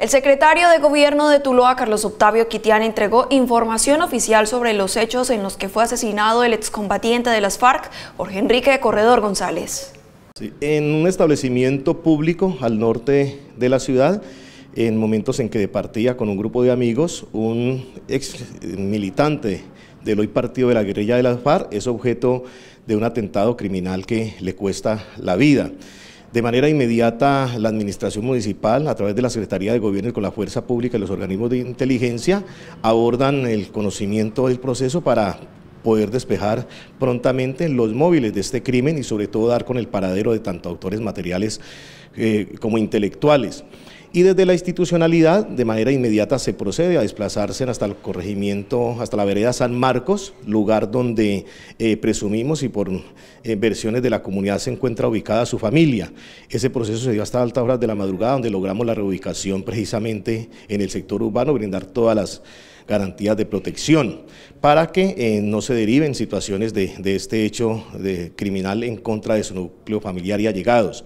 El secretario de Gobierno de Tuloa, Carlos Octavio Quitián, entregó información oficial sobre los hechos en los que fue asesinado el excombatiente de las FARC, Jorge Enrique Corredor González. en un establecimiento público al norte de la ciudad, en momentos en que departía con un grupo de amigos, un ex militante del hoy partido de la guerrilla de las FARC es objeto de un atentado criminal que le cuesta la vida. De manera inmediata, la Administración Municipal, a través de la Secretaría de Gobierno y con la Fuerza Pública y los organismos de inteligencia, abordan el conocimiento del proceso para poder despejar prontamente los móviles de este crimen y sobre todo dar con el paradero de tanto autores materiales eh, como intelectuales y desde la institucionalidad de manera inmediata se procede a desplazarse hasta el corregimiento, hasta la vereda San Marcos, lugar donde eh, presumimos y por eh, versiones de la comunidad se encuentra ubicada su familia. Ese proceso se dio hasta altas horas de la madrugada donde logramos la reubicación precisamente en el sector urbano, brindar todas las garantías de protección para que eh, no se deriven situaciones de, este hecho criminal en contra de su núcleo familiar y allegados.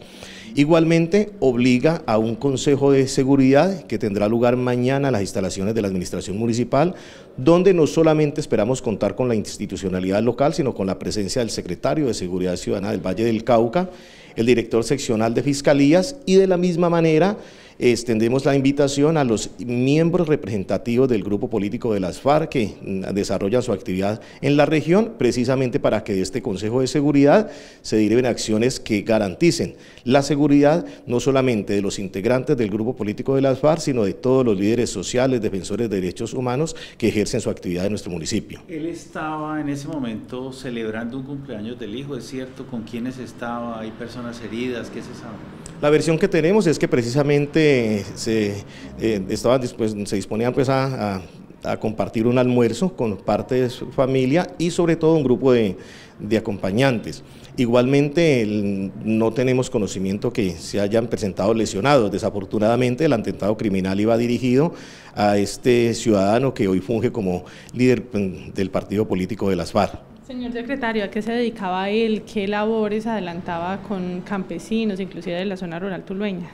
Igualmente obliga a un Consejo de Seguridad que tendrá lugar mañana en las instalaciones de la Administración Municipal, donde no solamente esperamos contar con la institucionalidad local, sino con la presencia del Secretario de Seguridad Ciudadana del Valle del Cauca, el Director Seccional de Fiscalías y de la misma manera extendemos la invitación a los miembros representativos del grupo político de las FARC que desarrollan su actividad en la región, precisamente para que de este Consejo de Seguridad se deriven acciones que garanticen la seguridad no solamente de los integrantes del grupo político de las FARC, sino de todos los líderes sociales, defensores de derechos humanos que ejercen su actividad en nuestro municipio. Él estaba en ese momento celebrando un cumpleaños del hijo, ¿es cierto? ¿Con quiénes estaba? ¿Hay personas heridas? ¿Qué se sabe? La versión que tenemos es que precisamente se, eh, estaban, se disponían pues a, compartir un almuerzo con parte de su familia y sobre todo un grupo de, acompañantes. Igualmente no tenemos conocimiento que se hayan presentado lesionados. Desafortunadamente el atentado criminal iba dirigido a este ciudadano que hoy funge como líder pues, del partido político de las FARC. Señor secretario, ¿a qué se dedicaba él? ¿Qué labores adelantaba con campesinos, inclusive de la zona rural tulueña?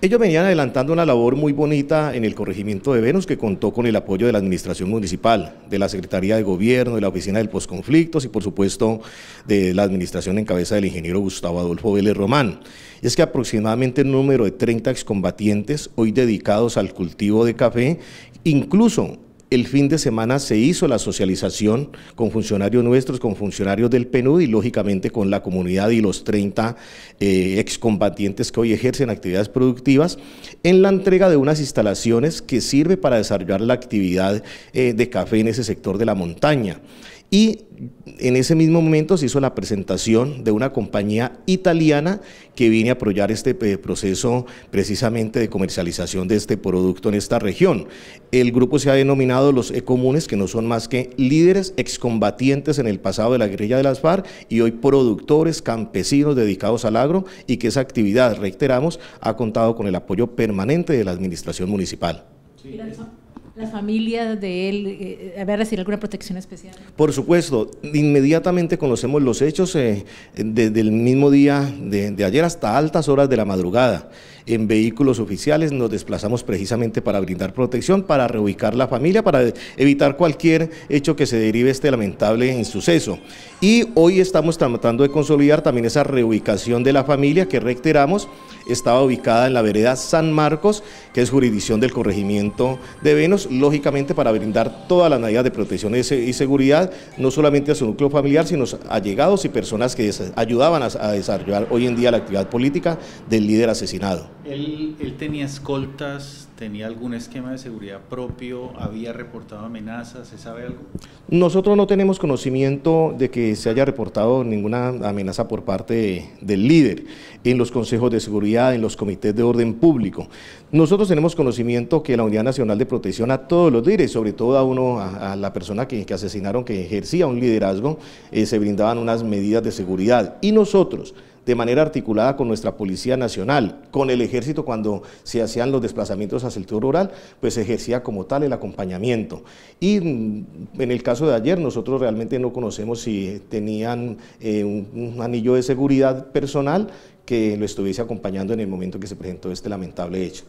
Ellos venían adelantando una labor muy bonita en el corregimiento de Venus que contó con el apoyo de la Administración Municipal, de la Secretaría de Gobierno, de la Oficina del Postconflictos y por supuesto de la Administración en cabeza del ingeniero Gustavo Adolfo Vélez Román. Y es que aproximadamente un número de 30 excombatientes hoy dedicados al cultivo de café, incluso el fin de semana se hizo la socialización con funcionarios nuestros, con funcionarios del PNUD y lógicamente con la comunidad y los 30 eh, excombatientes que hoy ejercen actividades productivas en la entrega de unas instalaciones que sirve para desarrollar la actividad eh, de café en ese sector de la montaña y en ese mismo momento se hizo la presentación de una compañía italiana que viene a apoyar este eh, proceso precisamente de comercialización de este producto en esta región. El grupo se ha denominado los E-Comunes, que no son más que líderes excombatientes en el pasado de la guerrilla de las FARC y hoy productores campesinos dedicados al agro y que esa actividad, reiteramos, ha contado con el apoyo permanente de la administración municipal las familias de él, eh, haber recibido alguna protección especial? Por supuesto, inmediatamente conocemos los hechos eh, desde el mismo día de, ayer hasta altas horas de la madrugada. En vehículos oficiales nos desplazamos precisamente para brindar protección, para reubicar la familia, para evitar cualquier hecho que se derive este lamentable insuceso. Y hoy estamos tratando de consolidar también esa reubicación de la familia que reiteramos estaba ubicada en la vereda San Marcos, que es jurisdicción del corregimiento de Venus, lógicamente para brindar todas las medidas de protección y seguridad, no solamente a su núcleo familiar, sino a allegados y personas que ayudaban a, desarrollar hoy en día la actividad política del líder asesinado. Él, él tenía escoltas, tenía algún esquema de seguridad propio, había reportado amenazas, ¿se sabe algo? Nosotros no tenemos conocimiento de que se haya reportado ninguna amenaza por parte del líder en los consejos de seguridad, en los comités de orden público. Nosotros tenemos conocimiento que la Unidad Nacional de Protección a todos los líderes, sobre todo a uno, a, la persona que, asesinaron, que ejercía un liderazgo, eh, se brindaban unas medidas de seguridad. Y nosotros, de manera articulada con nuestra Policía Nacional, con el Ejército cuando se hacían los desplazamientos hacia el sector rural, pues ejercía como tal el acompañamiento. Y mm, en el caso de ayer nosotros realmente no conocemos si tenían eh, un, anillo de seguridad personal que lo estuviese acompañando en el momento que se presentó este lamentable hecho.